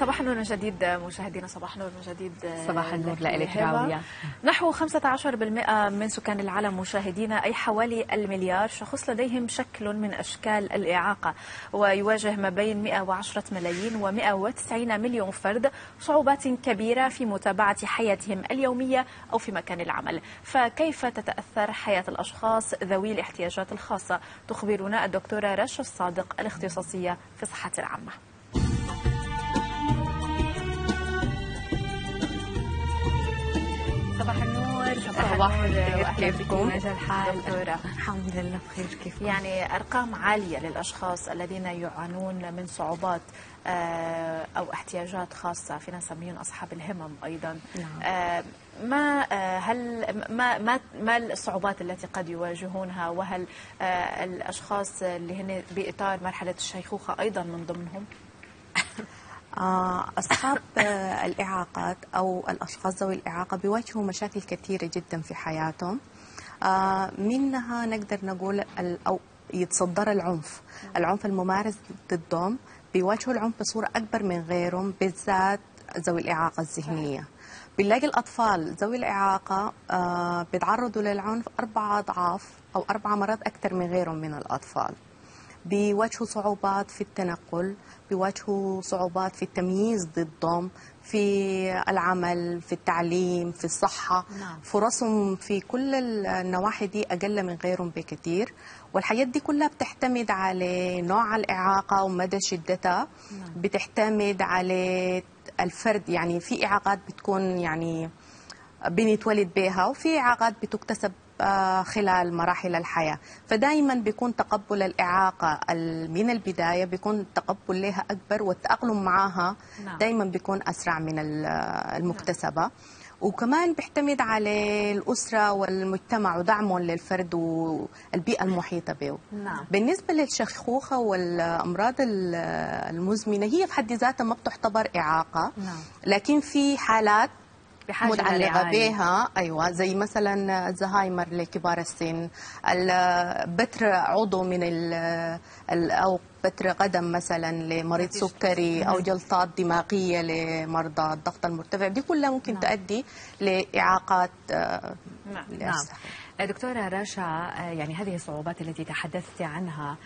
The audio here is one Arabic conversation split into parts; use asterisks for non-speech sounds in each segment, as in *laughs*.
صباح النور من جديد مشاهدينا صباح النور من جديد صباح النور لك هبة. راوية نحو 15% من سكان العالم مشاهدينا أي حوالي المليار شخص لديهم شكل من أشكال الإعاقة ويواجه ما بين 110 ملايين و190 مليون فرد صعوبات كبيرة في متابعة حياتهم اليومية أو في مكان العمل. فكيف تتأثر حياة الأشخاص ذوي الاحتياجات الخاصة؟ تخبرنا الدكتورة رشا الصادق الاختصاصية في الصحة العامة. صباح النور صباح النور كيفكم؟ كيف الحال دكتورة الحمد لله بخير كيف يعني أرقام عالية للأشخاص الذين يعانون من صعوبات آه، أو احتياجات خاصة فينا نسميهم أصحاب الهمم أيضا نعم. آه، ما آه، هل ما ما ما الصعوبات التي قد يواجهونها وهل الأشخاص اللي هن بإطار مرحلة الشيخوخة أيضا من ضمنهم؟ آه، أصحاب آه، الإعاقات أو الأشخاص ذوي الإعاقة بيواجهوا مشاكل كثيرة جدا في حياتهم. آه، منها نقدر نقول أو يتصدر العنف. العنف الممارس ضدهم بيواجهوا العنف بصورة أكبر من غيرهم بالذات ذوي الإعاقة الذهنية. بنلاقي الأطفال ذوي الإعاقة بيتعرضوا للعنف أربع أضعاف أو أربع مرات أكثر من غيرهم من الأطفال. بيواجهوا صعوبات في التنقل بيواجهوا صعوبات في التمييز ضدهم في العمل في التعليم في الصحة. نعم. فرصهم في كل النواحي دي أقل من غيرهم بكثير. والحاجات دي كلها بتعتمد على نوع الإعاقة ومدى شدتها. بتعتمد على الفرد يعني في إعاقات بتكون يعني بنتولد بها وفي إعاقات بتكتسب خلال مراحل الحياة فدائما بيكون تقبل الإعاقة ال- من البداية بيكون التقبل لها أكبر والتأقلم معها نعم. دائما بيكون أسرع من ال- المكتسبة وكمان بيعتمد على الأسرة والمجتمع ودعمهم للفرد والبيئة المحيطة به نعم. بالنسبة للشيخوخة والأمراض ال- المزمنة هي في حد ذاتها ما بتعتبر إعاقة نعم. لكن في حالات بحاجة متعلقة. بها أيوة زي مثلا الزهايمر لكبار السن ال- بتر عضو من ال أو بتر قدم مثلا لمريض سكري أو جلطات دماغية لمرضى الضغط المرتفع دي كلها ممكن تؤدي لإعاقات آه، نعم. للصحة. دكتورة رشا آه، يعني هذه الصعوبات التي تحدثت عنها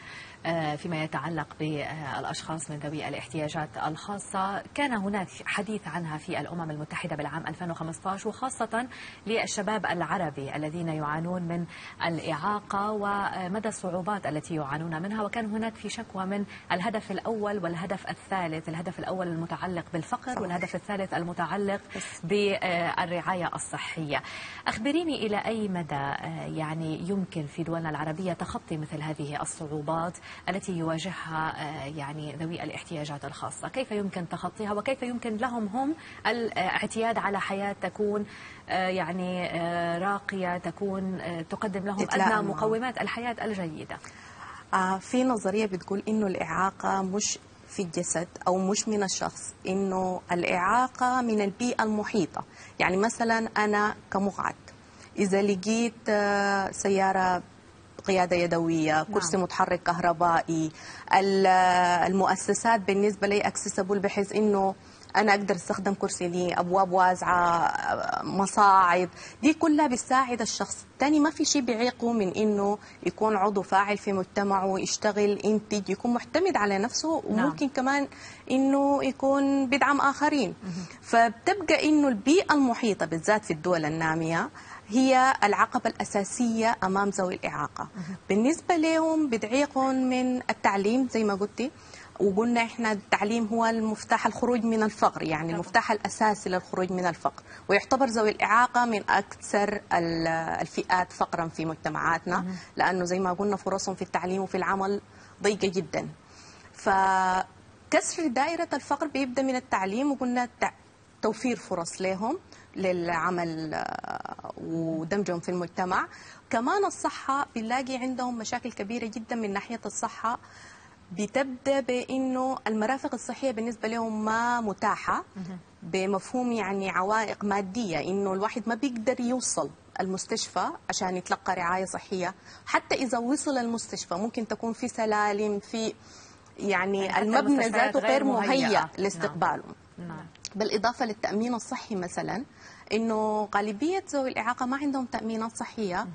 فيما يتعلق بالأشخاص من ذوي الاحتياجات الخاصة. كان هناك حديث عنها في الأمم المتحدة بالعام 2015 وخاصة للشباب العربي الذين يعانون من الإعاقة ومدى الصعوبات التي يعانون منها. وكان هناك في شكوى من الهدف الأول والهدف الثالث الهدف الأول المتعلق بالفقر والهدف الثالث المتعلق بالرعاية الصحية. أخبريني إلى أي مدى آه، يعني يمكن في دولنا العربية تخطي مثل هذه الصعوبات؟ التي يواجهها آه، يعني ذوي الاحتياجات الخاصة. كيف يمكن تخطيها وكيف يمكن لهم هم الاعتياد على حياة تكون آه، يعني آه، راقية تكون تقدم لهم أدنى. مقومات الحياة الجيدة؟ في نظرية بتقول إنه الإعاقة مش في الجسد أو مش من الشخص إنه الإعاقة من البيئة المحيطة. يعني مثلا أنا كمقعد إذا لقيت سيارة قيادة يدوية كرسي متحرك كهربائي ال- المؤسسات بالنسبة لي اكسسبل بحيث إنه أنا أقدر أستخدم كرسي لي أبواب واسعة مصاعد دي كلها بتساعد الشخص. الثاني ما في شيء بيعيقه من إنه يكون عضو فاعل في مجتمعه يشتغل ينتج يكون معتمد على نفسه نعم. وممكن كمان إنه يكون بدعم آخرين. فبتبقى إنه البيئة المحيطة بالذات في الدول النامية هي العقبة الأساسية أمام ذوي الإعاقة. بالنسبة لهم بتعيقهم من التعليم زي ما قلتي. وقلنا إحنا التعليم هو المفتاح الخروج من الفقر يعني المفتاح الاساسي للخروج من الفقر. ويعتبر ذوي الإعاقة من أكثر ال- الفئات فقرا في مجتمعاتنا لأنه زي ما قلنا فرصهم في التعليم وفي العمل ضيقة جدا. فكسر دائرة الفقر بيبدأ من التعليم وقلنا توفير فرص لهم للعمل ودمجهم في المجتمع. كمان الصحة بنلاقي عندهم مشاكل كبيرة جدا من ناحية الصحة. بتبدأ بإنه المرافق الصحية بالنسبة لهم ما متاحة بمفهوم يعني عوائق مادية إنه الواحد ما بيقدر يوصل المستشفى عشان يتلقى رعاية صحية. حتى إذا وصل المستشفى ممكن تكون في سلالم في يعني, يعني المبنى ذاته غير. مهيأ نعم. لاستقبالهم نعم. بالإضافة للتأمين الصحي مثلا إنه غالبية ذوي الإعاقة ما عندهم تأمينات صحية.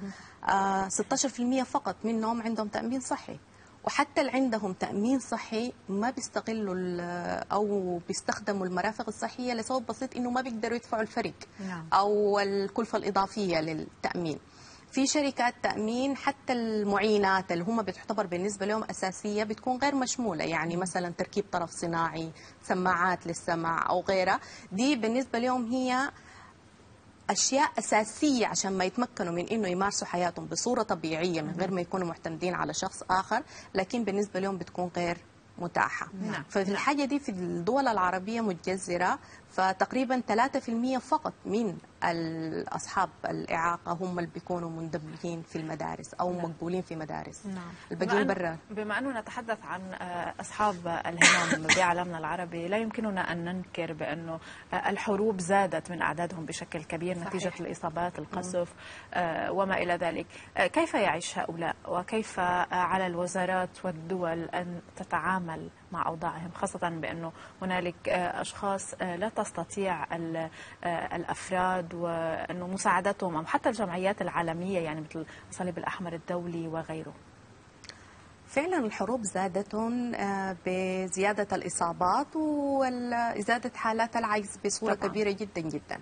آه 16% فقط منهم عندهم تأمين صحي. وحتى اللي عندهم تأمين صحي ما بيستغلوا ال- أو بيستخدموا المرافق الصحية لسبب بسيط إنه ما بيقدروا يدفعوا الفرق نعم. أو الكلفة الإضافية للتأمين. في شركات تأمين حتى المعينات اللي هم بتعتبر بالنسبة لهم أساسية بتكون غير مشمولة يعني مثلا تركيب طرف صناعي سماعات للسمع أو غيرها. دي بالنسبة لهم هي أشياء أساسية عشان ما يتمكنوا من إنه يمارسوا حياتهم بصورة طبيعية من غير ما يكونوا معتمدين على شخص آخر لكن بالنسبة لهم بتكون غير متاحة. نعم. ففي الحاجة دي في الدول العربية متجذرة فتقريبا 3% فقط من اصحاب الإعاقة هم اللي بيكونوا مندمجين في المدارس أو مقبولين في مدارس. نعم. الباقيين برا. بما أنه نتحدث عن آه، أصحاب الهمم *laughs* بعالمنا العربي لا يمكننا أن ننكر بأنه آه، الحروب زادت من أعدادهم بشكل كبير صحيح. نتيجة الإصابات القصف آه، وما إلى ذلك. كيف يعيش هؤلاء؟ وكيف على الوزارات والدول أن تتعامل مع أوضاعهم خاصة بأنه هنالك آه، أشخاص آه، لا تستطيع آه، الأفراد وأنه مساعدتهم أو حتى الجمعيات العالمية يعني مثل الصليب الأحمر الدولي وغيره فعلا الحروب زادتهم آه، بزيادة الإصابات وزيادة حالات العجز بصورة طبعاً. كبيرة جدا جدا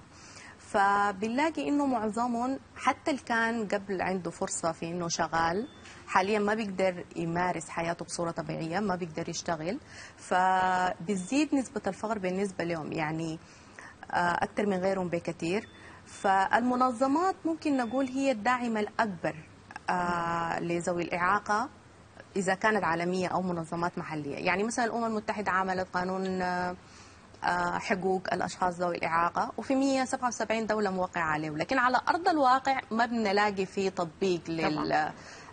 فبنلاقي إنه معظمهم حتى اللي كان قبل عنده فرصة في إنه شغال. حاليا ما بيقدر يمارس حياته بصورة طبيعية ما بيقدر يشتغل. فبتزيد نسبة الفقر بالنسبة لهم يعني آه، أكثر من غيرهم بكثير. فالمنظمات ممكن نقول هي الداعمة الأكبر آه، لذوي الإعاقة إذا كانت عالمية أو منظمات محلية. يعني مثلا الأمم المتحدة عملت قانون آه، حقوق الأشخاص ذوي الإعاقة وفي 177 دولة موقعة عليه. لكن على أرض الواقع ما بنلاقي في تطبيق لل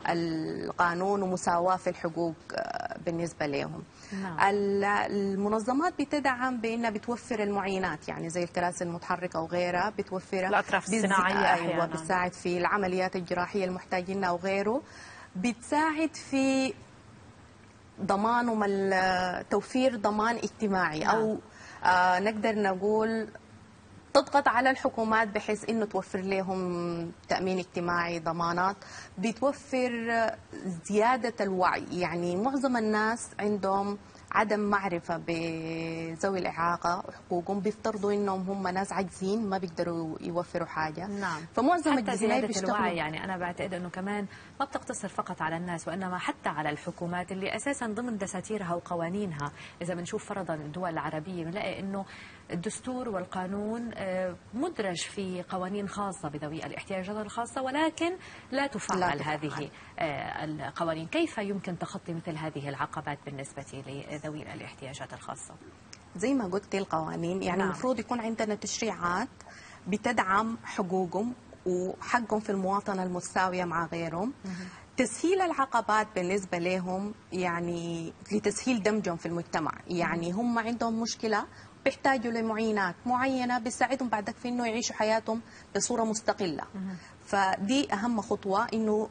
القانون ومساواة في الحقوق آه، بالنسبة لهم. نعم. ال- المنظمات بتدعم بأنها بتوفر المعينات يعني زي الكراسي المتحركة وغيرها بتوفرها الأطراف الصناعية أيوه أحياناً. بتساعد في العمليات الجراحية المحتاجينها وغيره بتساعد في ضمانهم ال- توفير ضمان اجتماعي أو آه نقدر نقول تضغط على الحكومات بحيث إنه توفر لهم تأمين اجتماعي ضمانات. بتوفر زيادة الوعي. يعني معظم الناس عندهم عدم معرفة بذوي الإعاقة وحقوقهم بيفترضوا إنهم هم ناس عاجزين ما بيقدروا يوفروا حاجة. نعم. فمعظم زيادة بيشتغلوا. الوعي يعني أنا بعتقد أنه كمان ما بتقتصر فقط على الناس وإنما حتى على الحكومات اللي أساسا ضمن دساتيرها وقوانينها. إذا بنشوف فرضا الدول العربية بنلاقي أنه الدستور والقانون آه، مدرج في قوانين خاصة بذوي الاحتياجات الخاصة ولكن لا تفعل, لا تفعل. هذه آه، القوانين. كيف يمكن تخطي مثل هذه العقبات بالنسبة لذوي الاحتياجات الخاصة؟ زي ما قلت القوانين يعني نعم. المفروض يكون عندنا تشريعات بتدعم حقوقهم وحقهم في المواطنة المتساوية مع غيرهم. تسهيل العقبات بالنسبة لهم يعني لتسهيل دمجهم في المجتمع. يعني هم عندهم مشكلة بيحتاجوا لمعينات معينة بتساعدهم بعدك في إنه يعيشوا حياتهم بصورة مستقلة. فدي أهم خطوة إنه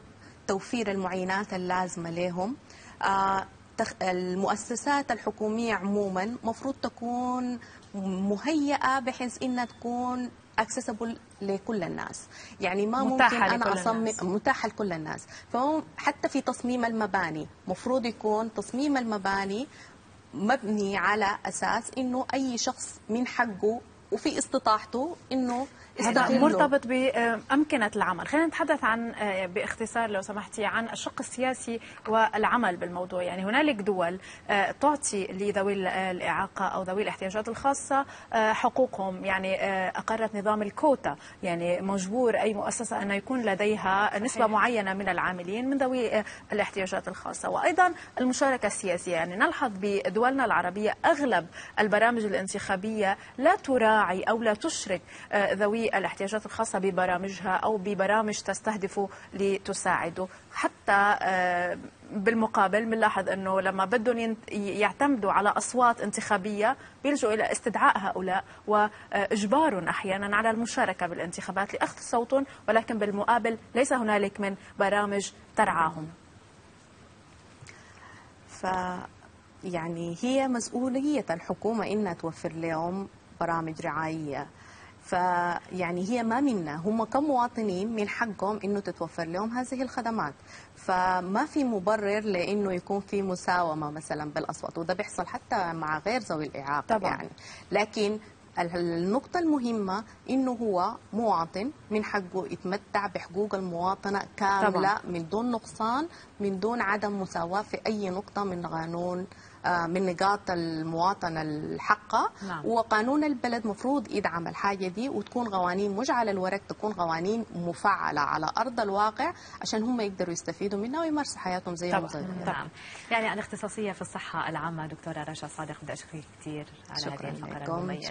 توفير المعينات اللازمة لهم. آه، المؤسسات الحكومية عموما مفروض تكون مهيئة بحيث إنها تكون accessible لكل الناس. يعني ما ممكن أنا أصمم. متاحة لكل الناس. فهو حتى في تصميم المباني مفروض يكون تصميم المباني مبني على أساس إنه أي شخص من حقه وفي استطاعته إنه هذا. مرتبط بأمكنة العمل. خلينا نتحدث عن آه، باختصار لو سمحتي عن الشق السياسي والعمل بالموضوع. يعني هنالك دول آه، تعطي لذوي ال- الإعاقة أو ذوي الاحتياجات الخاصة آه، حقوقهم. يعني آه، أقرت نظام الكوتا. يعني مجبور أي مؤسسة أن يكون لديها نسبة معينة من العاملين من ذوي آه، الاحتياجات الخاصة. وأيضا المشاركة السياسية. يعني نلحظ بدولنا العربية أغلب البرامج الانتخابية لا تراعي أو لا تشرك آه، ذوي الاحتياجات الخاصة ببرامجها أو ببرامج تستهدف لتساعده حتى آه، بالمقابل بنلاحظ إنه لما بدهم يعتمدوا على أصوات انتخابية بيلجوا إلى استدعاء هؤلاء وإجبارهم أحيانا على المشاركة بالانتخابات لأخذ صوتهم ولكن بالمقابل ليس هنالك من برامج ترعاهم. يعني هي مسؤولية الحكومة إنها توفر لهم برامج رعاية فيعني هي ما منا. هم كمواطنين من حقهم إنه تتوفر لهم هذه الخدمات. فما في مبرر لإنه يكون في مساومة مثلا بالأصوات وده بيحصل حتى مع غير ذوي الإعاقة طبعاً. يعني. لكن النقطة المهمة إنه هو مواطن من حقه يتمتع بحقوق المواطنة كاملة طبعاً. من دون نقصان من دون عدم مساواة في أي نقطة من قانون آه، من نقاط المواطنة الحقة نعم. وقانون البلد مفروض يدعم الحاجة دي وتكون قوانين مش على الورق تكون قوانين مفعلة على أرض الواقع عشان هم يقدروا يستفيدوا منها ويمارسوا حياتهم طبعاً. زي غيرهم. نعم يعني الاختصاصية في الصحة العامة دكتورة رشا صادق بدي أشكرك كثير على شكراً هذه الفقرة. المميزة